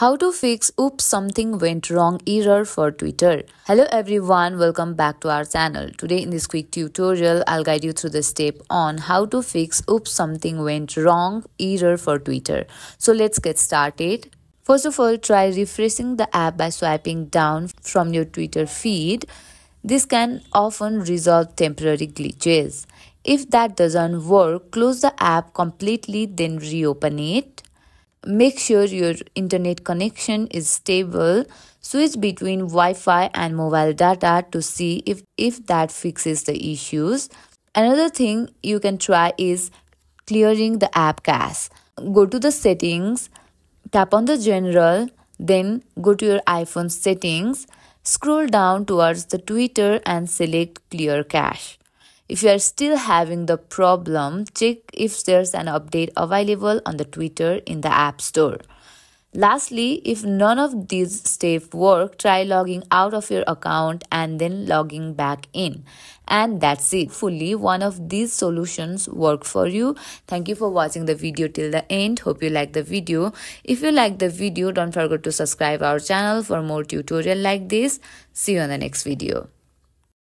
How to fix oops something went wrong error for Twitter. Hello everyone, welcome back to our channel. Today in this quick tutorial, I'll guide you through the step on how to fix oops something went wrong error for Twitter. So let's get started. First of all, try refreshing the app by swiping down from your Twitter feed. This can often resolve temporary glitches. If that doesn't work, close the app completely then reopen it make sure your internet connection is stable. Switch between wi-fi and mobile data to see if if that fixes the issues. Another thing you can try is clearing the app cache go to the settings tap on the general then go to your iphone settings scroll down towards the twitter and select clear cache if you are still having the problem, check if there's an update available on the Twitter in the App Store. Lastly, if none of these steps work, try logging out of your account and then logging back in. And that's it. Fully, one of these solutions work for you. Thank you for watching the video till the end. Hope you like the video. If you like the video, don't forget to subscribe our channel for more tutorial like this. See you on the next video.